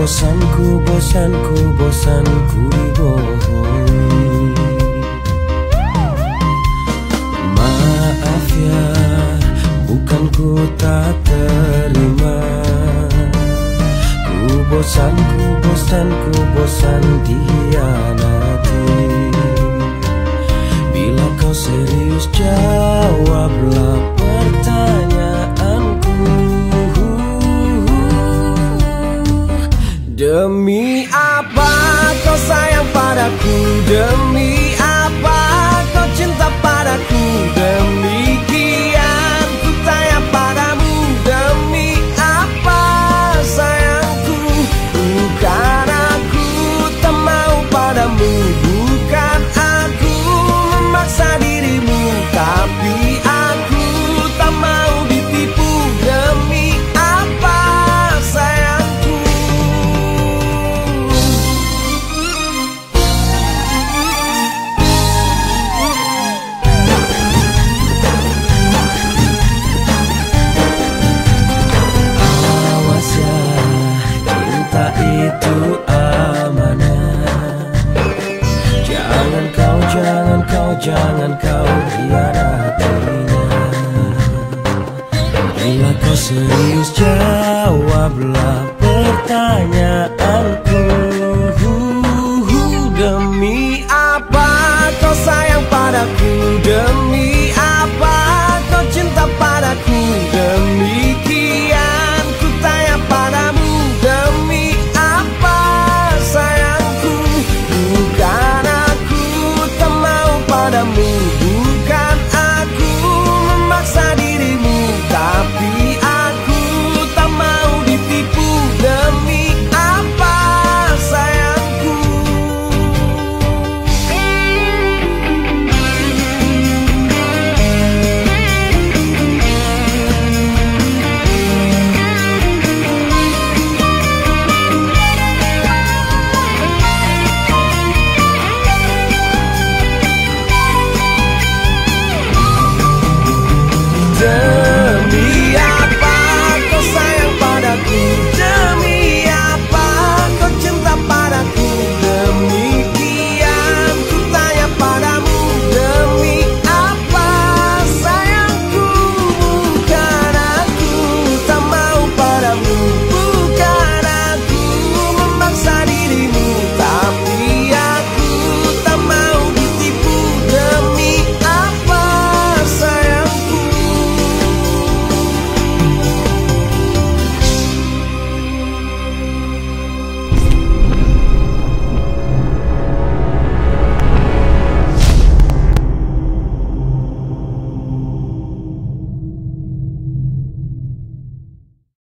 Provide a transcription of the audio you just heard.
Bosanku, bosanku, bosanku dibohongi. Maaf ya, bukan ku tak terima. Ku bosan, ku bosan, ku bosan dihianati. Bila kau serius jawablah. Demi apa kau sayang padaku? Demi jangan kau lihat.